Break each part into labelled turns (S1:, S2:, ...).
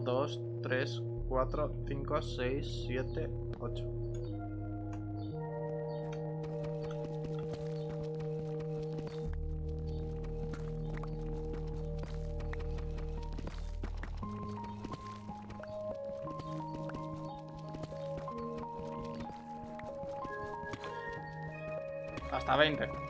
S1: 1, 2, 3, 4, 5, 6, 7, 8. Hasta 20.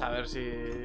S1: A ver si...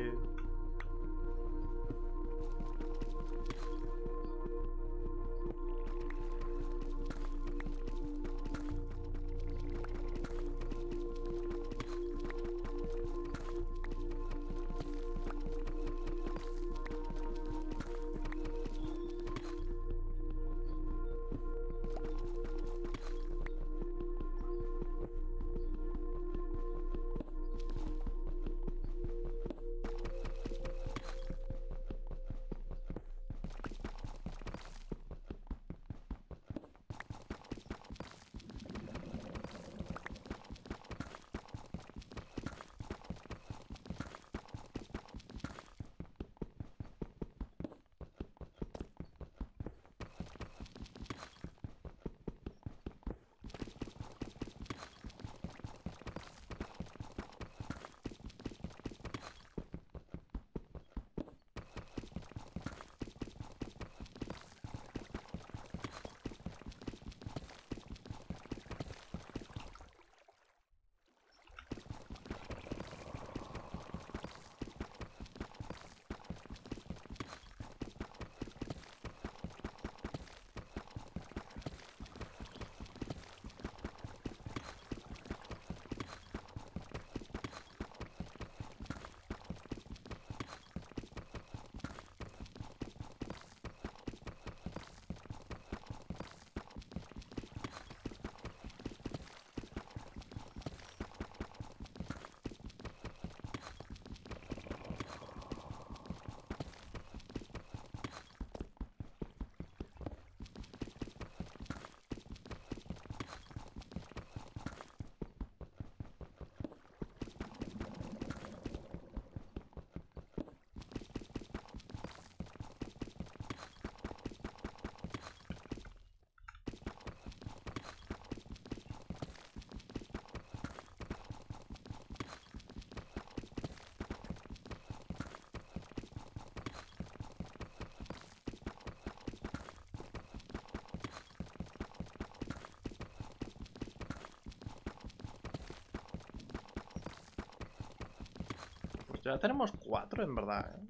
S1: ya tenemos cuatro, en verdad. ¿eh?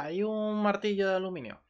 S1: Hay un martillo de aluminio.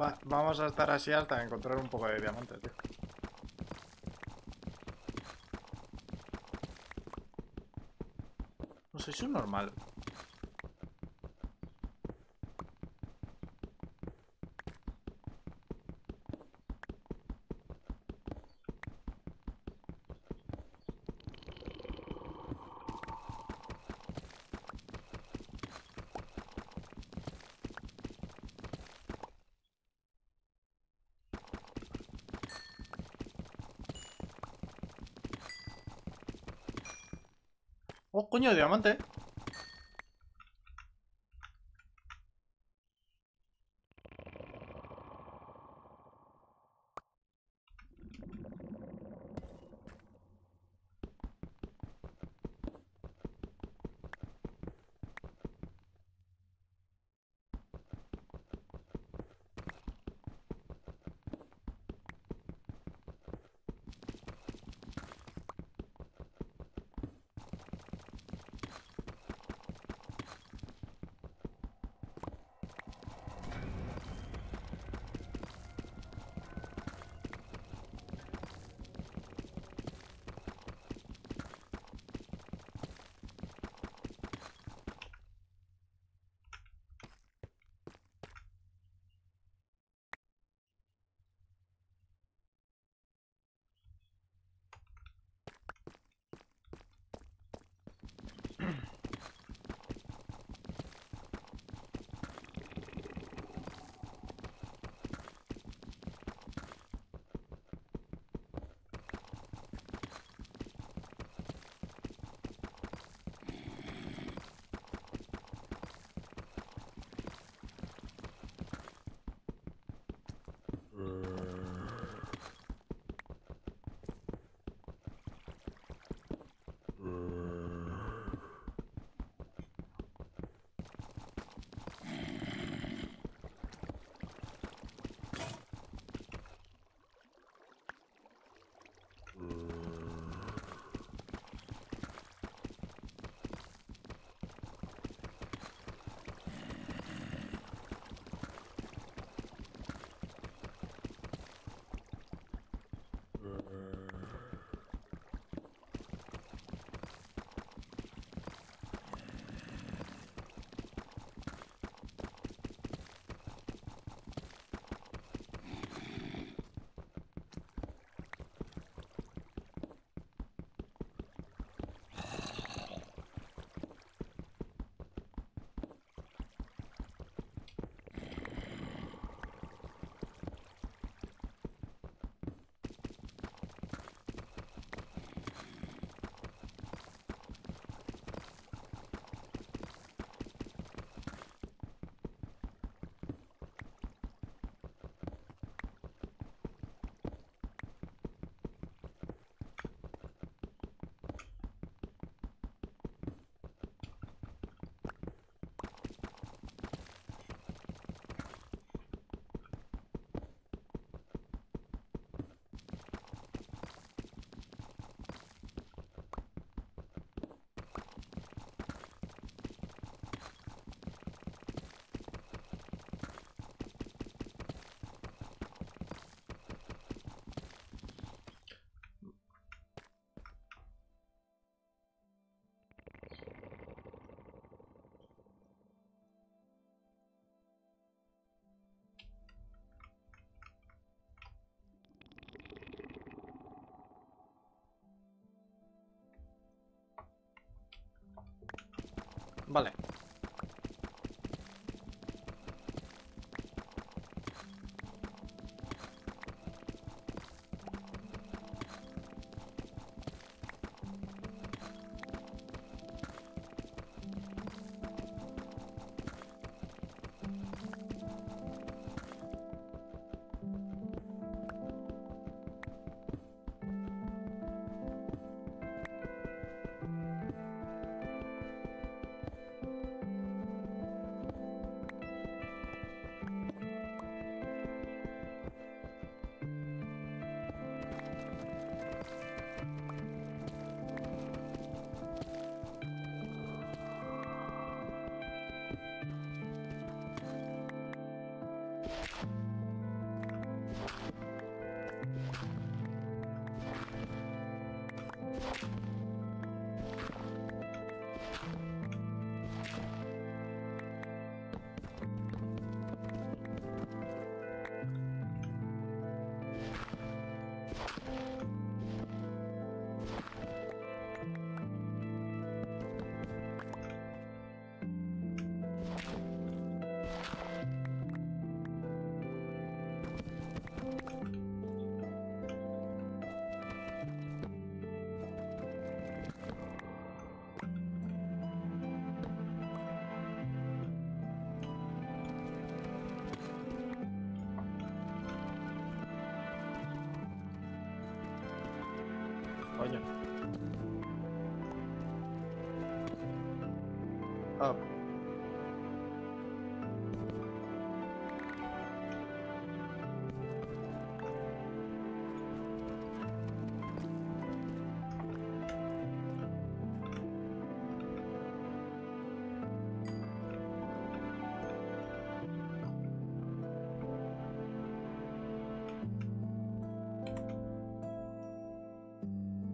S1: Va- vamos a estar así hasta encontrar un poco de diamantes, tío. No sé, soy un normal. Coño, diamante. Vale. Coño. Up.